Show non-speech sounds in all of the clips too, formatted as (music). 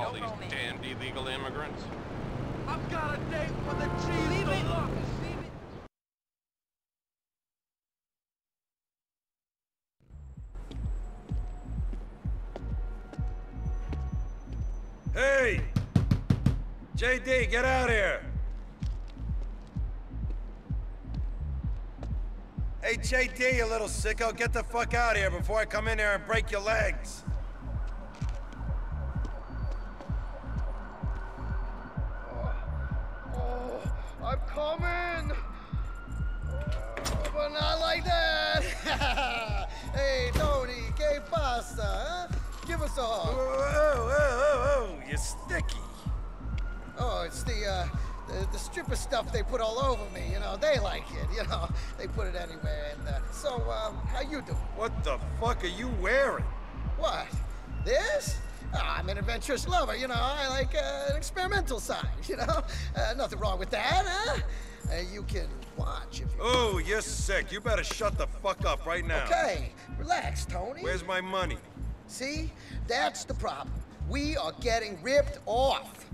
All these damned illegal immigrants. I've got a date for the cheese deluxe. Hey! JD, get out here! Hey, JD, you little sicko, get the fuck out of here before I come in here and break your legs. Coming! Oh, but not like that! (laughs) hey, Toni, que pasa, huh? Give us a hug. whoa, whoa, whoa, you're sticky. Oh, it's the, uh, the, the stripper stuff they put all over me, you know. They like it, you know. (laughs) They put it anywhere. And, uh, so, um, how you doing? What the fuck are you wearing? What? This? Ah, I'm an adventurous lover, you know. I like uh, an experimental side, you know. Uh, nothing wrong with that, huh? Uh, you can watch if you. Oh, you're sick. You better shut the fuck up right now. Okay, relax, Toni. Where's my money? See? That's the problem. We are getting ripped off.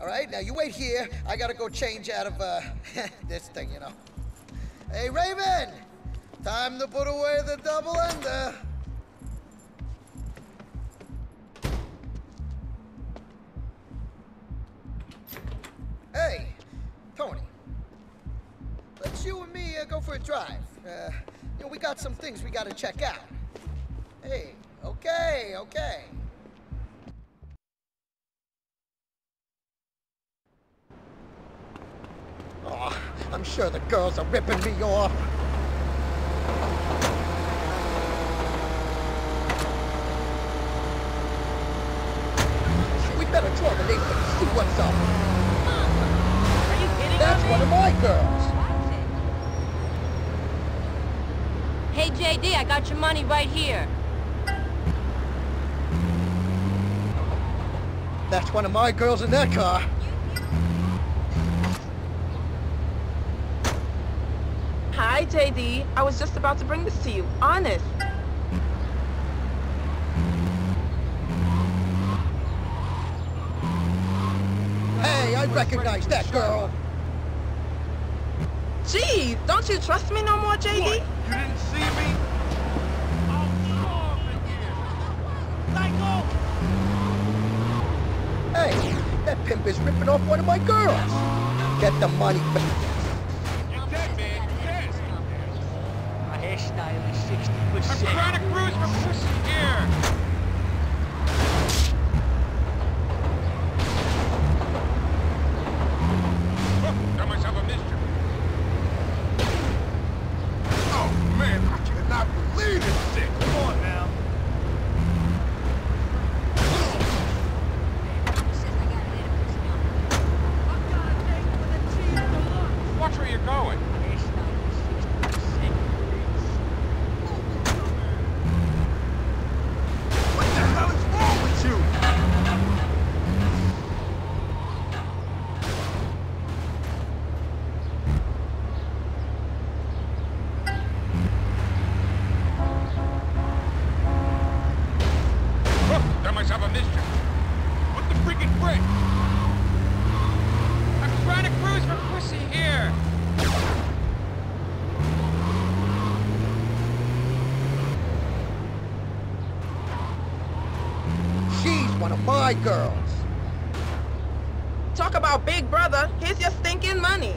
All right, now you wait here. I gotta go change out of uh, (laughs) this thing, you know. Hey, Raven! Time to put away the double ender. For a drive. Uh, you know, we got some things we gotta check out. Hey, okay, okay. Oh, I'm sure the girls are ripping me off. We better draw the neighborhood and see what's up. Are you kidding That's one of my girls. Hey, JD, I got your money right here. That's one of my girls in that car. Hi, JD. I was just about to bring this to you. Honest. Hey, I recognize that girl. Jeez, don't you trust me no more, JD? What? You didn't see me? I'll starve in. Psycho! Hey, that pimp is ripping off one of my girls. Get the money back. You're dead, man. You're dead. My hairstyle is 60%. I'm trying to cruise for pussy here. Oh, got myself a mischief. Oh, man, I cannot believe this shit. Come on now. I've got a date for the cheese deluxe. Watch where you're going. Hairstyle is 60%. What the hell is wrong with you? A mischief. What the freaking frick? I'm trying to cruise for pussy here. She's one of my girls. Talk about big brother. Here's your stinking money.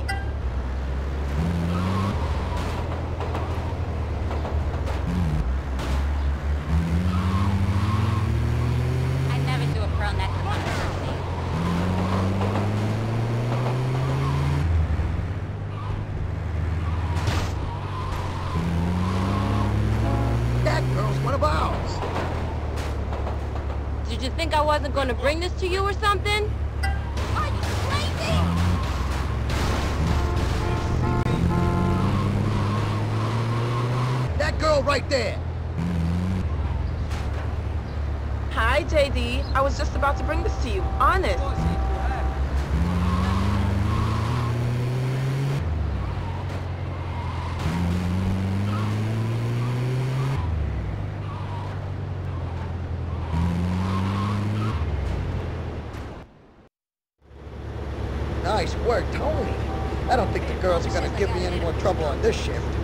I never do a pearl necklace on the first date. That girl's one of ours. Did you think I wasn't gonna bring this to you or something? Are you crazy? That girl right there. Hi, JD. I was just about to bring this to you. Honest. Nice work, Toni. I don't think the girls are gonna give me any more trouble on this shift.